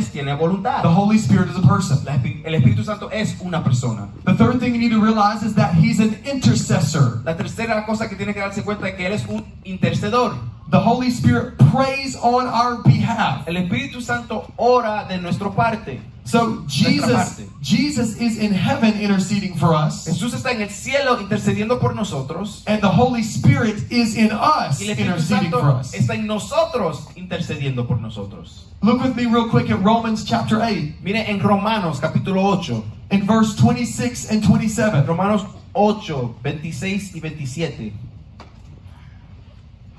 corazones tiene voluntad. The Holy Spirit is a person. El Espíritu Santo es una persona. The third thing you need to realize is that He's an intercessor. La tercera cosa que tiene que darse cuenta es que Él es un intercedor. The Holy Spirit prays on our behalf. El Espíritu Santo ora de nuestra parte. So Jesus. Jesus is in heaven interceding for us, Jesús está en el cielo intercediendo por nosotros. and the Holy Spirit is in us Y el Espíritu interceding for us. está en nosotros intercediendo por nosotros. Look with me real quick at Romans chapter 8, Mire en Romanos capítulo 8. in verse 26 and 27. Romanos 8, 26 y 27.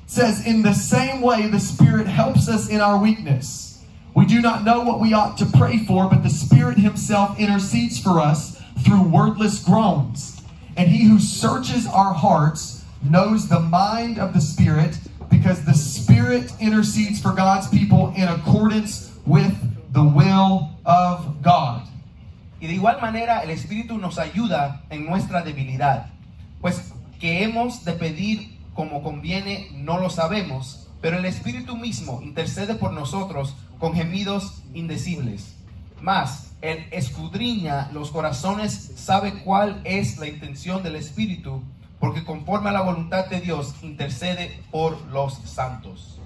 says, In the same way, the Spirit helps us in our weakness. We do not know what we ought to pray for, but the Spirit Himself intercedes for us through wordless groans. And He who searches our hearts knows the mind of the Spirit, because the Spirit intercedes for God's people in accordance with the will of God. Y de igual manera el Espíritu nos ayuda en nuestra debilidad, pues que hemos de pedir como conviene no lo sabemos, pero el Espíritu mismo intercede por nosotros con gemidos indecibles. Mas Él escudriña los corazones, sabe cuál es la intención del Espíritu, porque conforme a la voluntad de Dios intercede por los santos.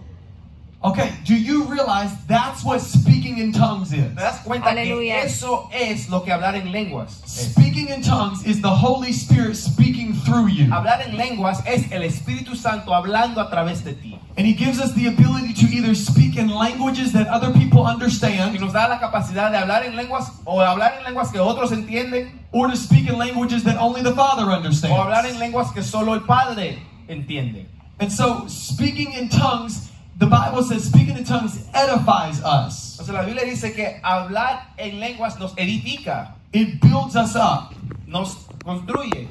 Okay, do you realize that's what speaking in tongues is? ¿Te das cuenta Aleluya. que eso es lo que hablar en lenguas? Speaking in tongues is the Holy Spirit speaking through you. Hablar en lenguas es el Espíritu Santo hablando a través de ti. And he gives us the ability to either speak in languages that other people Y understand nos da la capacidad de hablar en lenguas o de hablar en lenguas que otros entienden or to speak in languages that only the Father understands. o hablar en lenguas que solo el Padre entiende. And so, speaking in tongues, the Bible says speaking in tongues edifies us, Entonces la Biblia dice que hablar en lenguas nos edifica, it builds us up. nos construye.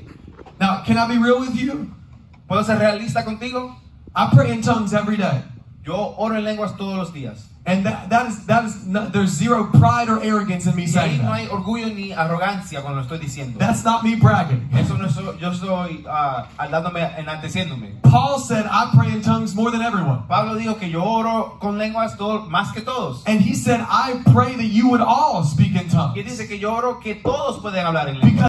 Now, can I be real with you? ¿Puedo ser realista contigo? I pray in tongues every day. Yo oro en lenguas todos los días. And that, that is, that is not, there's zero pride or arrogance in me Y saying no hay orgullo ni arrogancia cuando lo estoy diciendo. That's not me bragging. Eso no es, yo estoy ah, dándome, enalteciéndome. Paul said, I pray in tongues more than everyone. Pablo dijo que yo oro con lenguas todo, más que todos. And he said, I pray that you would all speak in Y tongues. dice que yo oro que todos pueden hablar en lenguas. Because